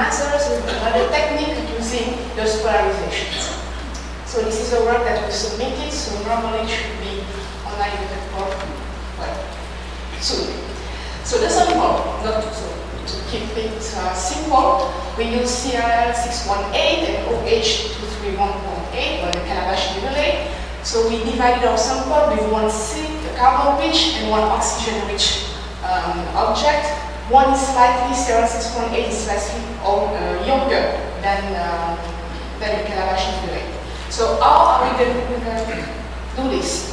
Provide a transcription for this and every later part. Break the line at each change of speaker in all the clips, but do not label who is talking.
not with another technique using those polarizations. So this is a work that we submitted, so normally it should be online for well, soon. So the sample, not to, to keep it uh, simple, we use CRL 618 and OH231.8 or the Calabash nebula. So we divided our sample with one C carbon-rich and one oxygen-rich um, object. One is slightly, CRL618 is slightly uh, younger than, um, than nivelate. So how are we going to do this?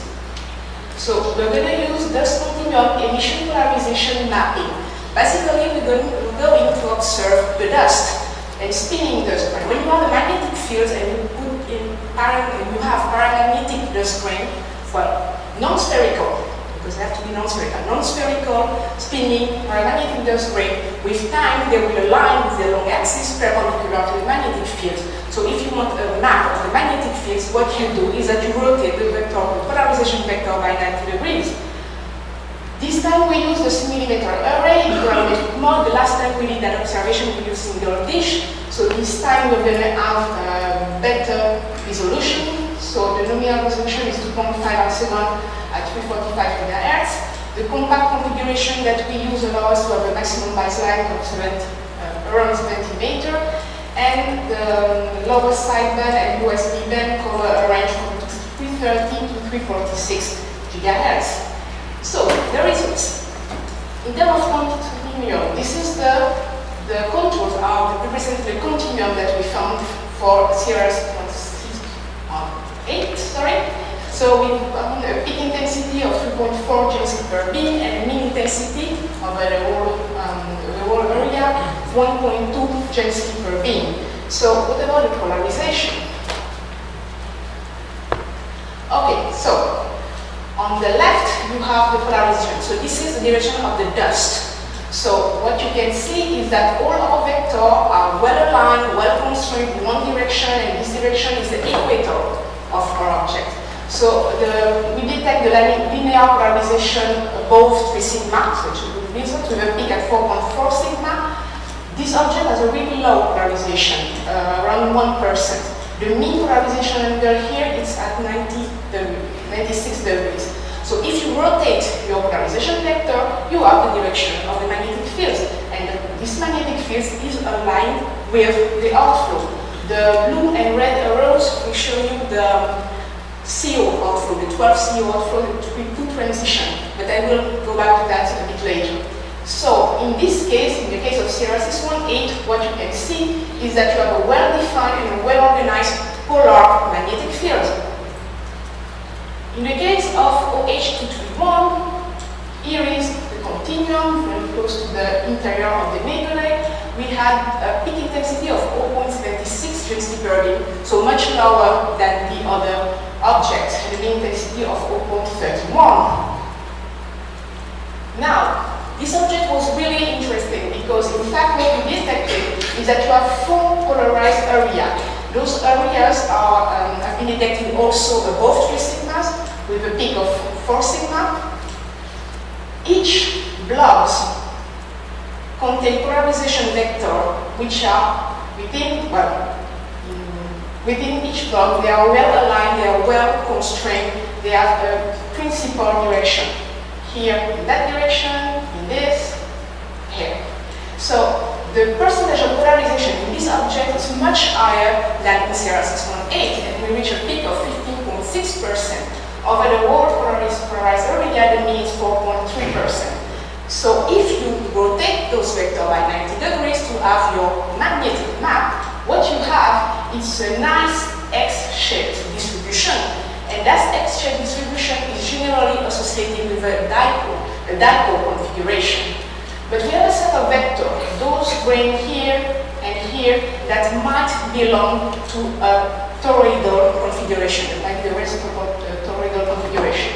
So we're going to use dust continuum emission polarization mapping. Basically, we're going, we're going to observe the dust and spinning dust grain. When you have a magnetic field and you put in you have paramagnetic dust grain, well, non-spherical, they have to be non-spherical, non-spherical spinning paramagnetic dust grain, with time they will align with the long axis perpendicular to the magnetic field. So if you want a map of the magnetic fields, what you do is that you rotate the vector, the polarization vector by 90 degrees. This time we use the millimeter array in polarimetric mode. The last time we did that observation we used single dish. So this time we're going to have uh, better resolution. So the nominal resolution is 2.5 second at 345 MHz. The compact configuration that we use allows us to have a maximum baseline of 7, uh, around 70 meter. And the lower sideband and USB band cover a range from 330 to 346 gigahertz. So, the results. In terms of continuum, this is the, the contours are represent the continuum that we found for CRS 8, sorry. So we found a peak intensity of 3.4 joules per beam and mean intensity of the whole, um, the whole area 1.2 joules per beam. So what about the polarization? Okay, so on the left, you have the polarization. So this is the direction of the dust. So what you can see is that all our vectors are well aligned, well constrained in one direction, and this direction is the equator of our object. So the, we detect the linear polarization above 3 sigma, which is be result with a peak at 4.4 sigma. This object has a really low polarization, uh, around 1%. The mean polarization angle here is at 90 degrees. 96 degrees. So if you rotate your polarization vector, you have the direction of the magnetic field. And this magnetic field is aligned with the outflow. The blue and red arrows will show you the CO outflow, the 12 CO outflow between two transition. But I will go back to that a bit later. So in this case, in the case of CRL 618, what you can see is that you have a well-defined and well-organized polar magnetic field. In the case of OH231, here is the continuum, very close to the interior of the nebulae. We had a peak intensity of 0.76 joules per so much lower than the other objects, and the intensity of 0.31. Now, this object was really interesting because in fact what we detected is that you have four polarized areas. Those areas are, um, have been detected also above 3 sigmas, with a peak of 4 sigma. Each blobs contain polarization vector which are within, well, mm, within each block, they are well aligned, they are well constrained, they have a principal direction. Here in that direction, in this, here. So the percentage of polarization in this object is much higher than in CRL 618 and we reach a peak of 15.6%. Over the polarized area, the mean is 4.3%. So if you rotate those vectors by 90 degrees to have your magnetic map, what you have is a nice X-shaped distribution. And that X-shaped distribution is generally associated with a dipole, a dipole configuration. But we have a set of vectors, those grain here and here, that might belong to a toroidal configuration, like the reciprocal uh, configuration.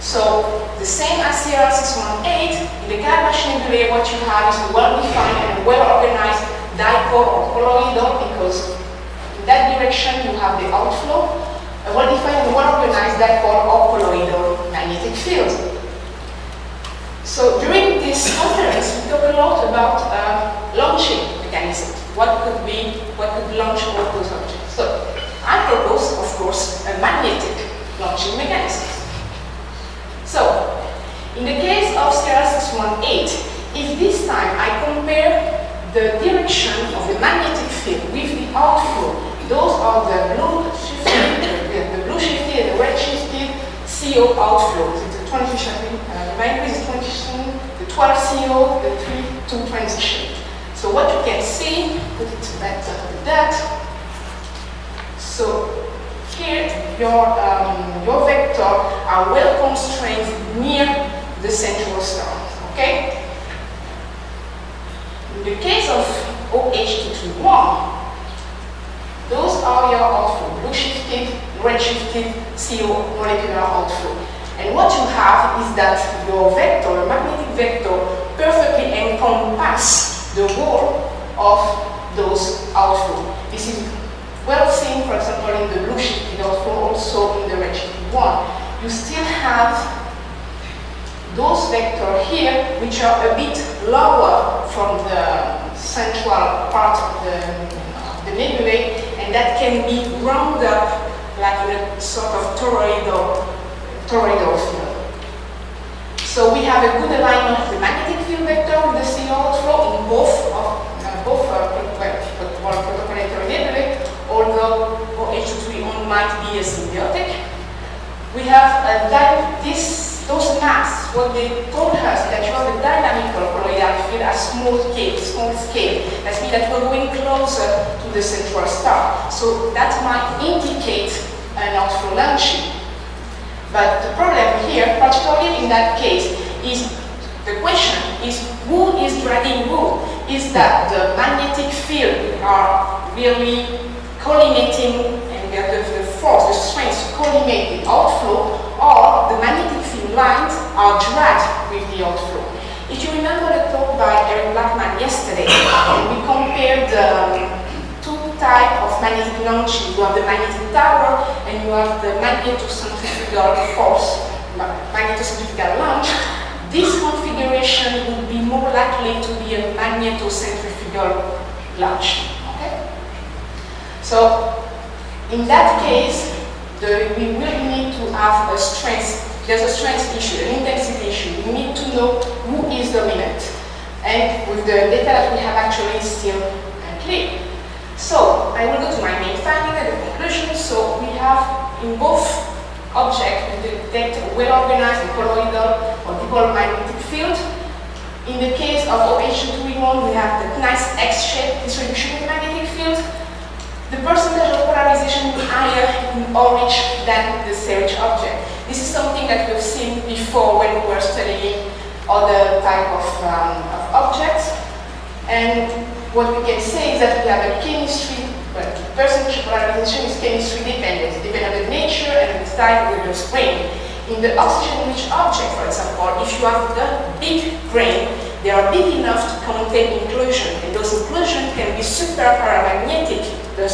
So the same as CRL 618, in the Calabash nebulae what you have is a well-defined and well-organized dipole or poloidal because in that direction you have the outflow, a well-defined and well-organized dipole or poloidal magnetic field. So during this conference, we talk a lot about uh, launching mechanism. What could be, what could launch all those objects. So I propose, of course, a magnetic launching mechanism. In the case of CR618, if this time I compare the direction of the magnetic field with the outflow, those are the blue shifted, the, blue shifted and the red shifted CO outflows. It's a transition, uh, the is transition, the 12 CO, the 3 2 transition. So what you can see, put it back to that, so here, your, um, your vector are well constrained near the central star, okay? In the case of OH221, those are your outflow, blue shifted, red shifted CO molecular outflow. And what you have is that your vector, your magnetic vector, perfectly encompass the whole of those outflow. This is well seen, for example, in the blue shifted outflow, also in the red shifted one. You still have those vectors here, which are a bit lower from the central part of the, of the nebulae, and that can be rounded up like in a sort of toroidal, toroidal field. So we have a good alignment of the magnetic field vector with the CO in both of uh, both uh, protoplanetary nebulae, although OH3 only might be a symbiotic. We have a this, those mass, what they told us that you have a dynamical poloidal field at small scale, small scale. That means that we're going closer to the central star. So that might indicate an outflow launching. But the problem here, particularly in that case, is the question is who is dragging who? Is that the magnetic field are really collimating and the, the force, the strength collimate the outflow, or the magnetic are dragged with the outflow. If you remember the talk by Eric Blackman yesterday, we compared um, two types of magnetic launching. You have the magnetic tower and you have the magnetocentrifugal force, magnetocentrifugal launch. This configuration would be more likely to be a magnetocentrifugal launch. So in that case, the, we will need to have a strength, there's a strength issue, an intensity issue. We need to know who is dominant. And with the data that we have actually still unclear. So I will go to my main finding and the conclusion. So we have in both objects, we detect well-organized poloidal or dipole magnetic field. In the case of OH221, we have the nice X-shaped distribution of magnetic the percentage of polarization is higher in orange than the search object. This is something that we've seen before when we were studying other type of, um, of objects. And what we can say is that we have a chemistry, but percentage of polarization is chemistry dependent. Depends on the nature and the type of the grain. In the oxygen-rich object, for example, if you have the big grain, they are big enough to contain inclusion, and those inclusions can be super paramagnetic, the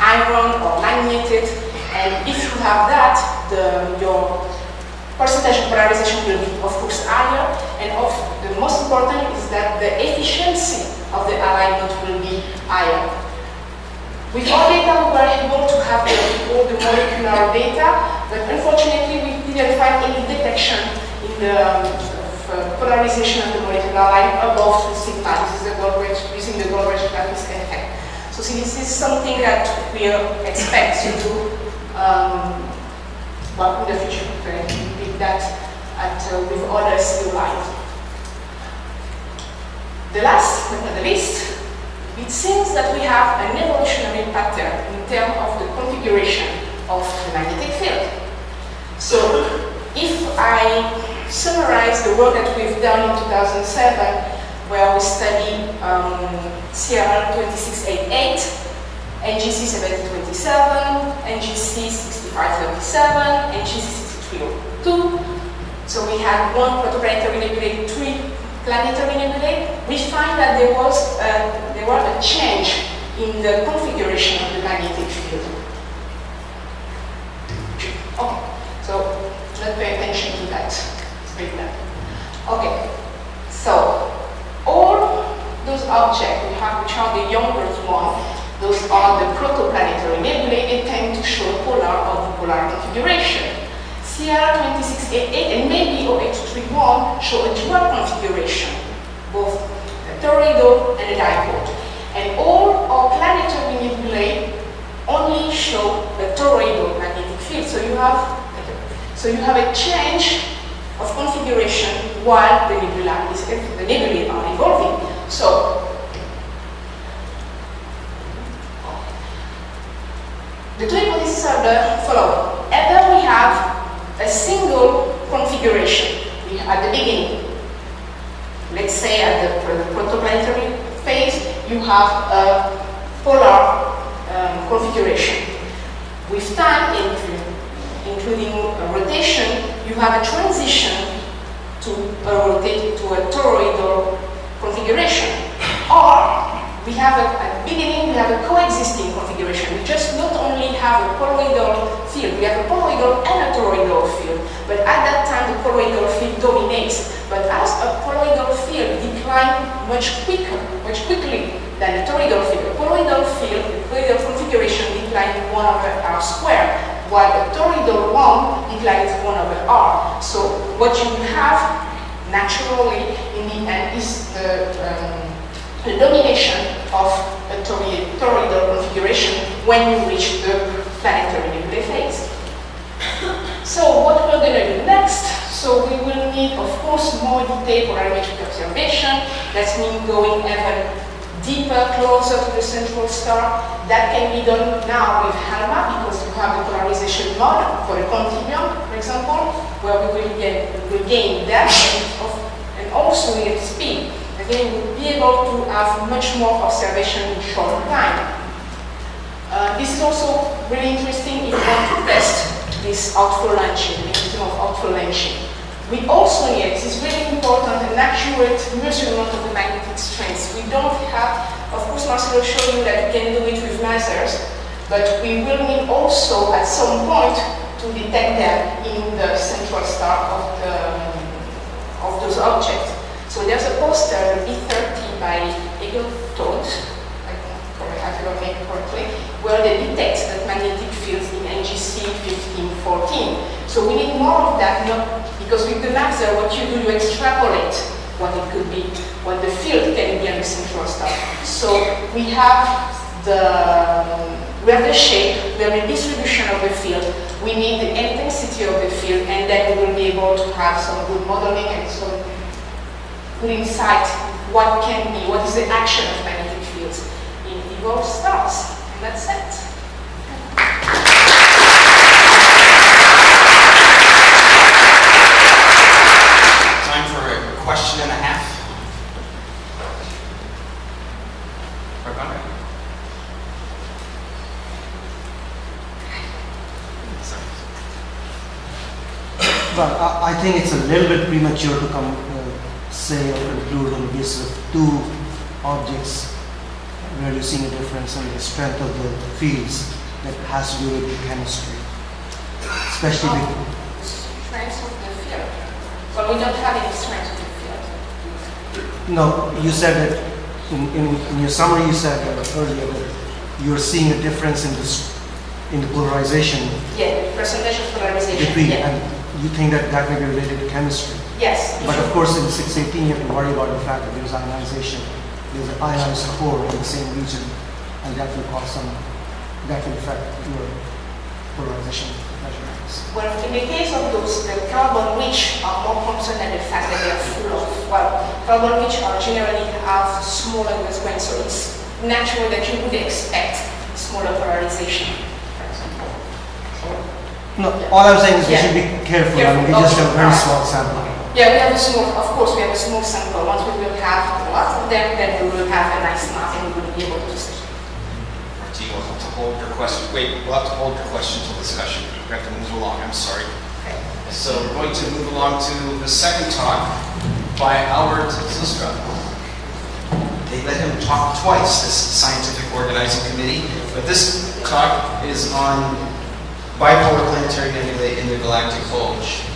iron or magnetic, and if you have that, the, your percentage of polarization will be, of course, higher, and of, the most important is that the efficiency of the alignment will be higher. With all data, we were able to have the, all the molecular data, but unfortunately, we didn't find any detection in the uh, polarization of the molecular line above 2 sigma. This is the Goldreich, using the Goldreich-Kylafis effect. So this is something that we expect to do um, well, in the future. We did that at, uh, with other still lines. The last but not the least, it seems that we have an evolutionary pattern in terms of the configuration of the magnetic field. So if I summarize the work that we've done in 2007, where we study um, CRL 2688, NGC 7027, NGC 6537, NGC 6302. So we had one protoplanetary nebulae, three planetary nebulae. We find that there was a, there was a change in the configuration of the magnetic field. Okay, so let's pay attention to that. Okay. Objects, we have, which are the younger ones, those are the protoplanetary nebulae, they tend to show polar or dipolar configuration. CR2688 and maybe OH31 show a dual configuration, both a toroidal and a dipole. And all our planetary nebulae only show a toroidal magnetic field. So you have so you have a change of configuration while the nebula is the nebulae are evolving. So the two hypotheses are the following. Either we have a single configuration at the beginning. Let's say at the, the protoplanetary phase, you have a polar um, configuration. With time, including rotation, you have a transition to a rotate to a toroidal configuration. Or we have a, at beginning, we have a coexisting configuration. We just not only have a poloidal field, we have a poloidal and a toroidal field. But at that time, the poloidal field dominates. But as a poloidal field declines much quicker, much quickly than a toroidal field, a poloidal field, the poloidal configuration declines 1 over r squared, while a toroidal one declines 1 over r. So what you have naturally in the end is the um, the domination of a toroidal configuration when you reach the planetary nebulae phase. so what we're going to do next, so we will need, of course, more detailed polarimetric observation. That's mean going even deeper, closer to the central star. That can be done now with ALMA because you have the polarization mode for the continuum, for example, where we will gain, we gain depth and, and also get speed we'll be able to have much more observation in short time. Uh, this is also really interesting if you want to test this outflow the mechanism of outflow launching. We also need, this is really important, an accurate measurement of the magnetic strength. We don't have, of course Marcelo showed you that we can do it with lasers, but we will need also at some point to detect them in the central star of, the, of those objects. So there's a poster, B30 by Helge Todt, I don't name correctly, where they detect that magnetic fields in NGC 1514. So we need more of that, not, because with the laser, what you do, you extrapolate what it could be, what the field can be on the central star. So we have the we have the shape, we have the distribution of the field, we need the intensity of the field, and then we will be able to have some good modeling and some put insight what can be, what is the action of magnetic fields in evolved stars. And that's it.
Time for a question and a half.
Well, I think it's a little bit premature to come uh, say or conclude on the basis of two objects where you're seeing a difference in the strength of the fields that has to do with the chemistry. Especially
oh, strength of the field. But we don't have any strength of the field.
No, you said that in, in, in your summary you said uh, earlier that you're seeing a difference in the in the polarization.
Yeah, percentage of polarization.
Between,
yeah.
and you think that that may be related to chemistry.
Yes.
But of course, in 618, you have to worry about the fact that there's ionization. There's an ionized core in the same region, and that will cause some, that will affect your polarization measurements.
Well, in the case of those, the carbon rich are more concerned than the fact that they are full of, well, carbon rich are generally have smaller wavelengths, so it's natural that you would expect smaller polarization.
No, all I'm saying is we should be careful. careful. I mean, we okay. just have a very small sample.
Yeah, we have a small, of course, we have a small sample. Once we will have a lot of them, then we will have a nice map and we will be able to see.
Martine, we'll have to hold your question. Wait, we'll have to hold your question until discussion. We have to move along. I'm sorry. Okay. So we're going to move along to the second talk by Albert Zijlstra. They let him talk twice, this scientific organizing committee, but this talk is on bipolar planetary nebulae in the galactic bulge.